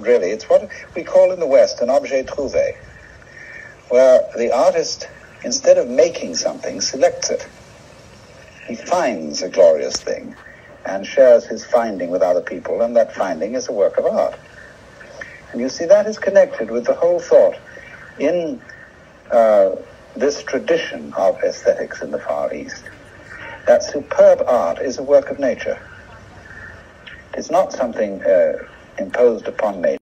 really. It's what we call in the West an objet trouvé, where the artist, instead of making something, selects it. He finds a glorious thing and shares his finding with other people, and that finding is a work of art. And you see, that is connected with the whole thought in uh, this tradition of aesthetics in the Far East. That superb art is a work of nature. It's not something uh, imposed upon nature.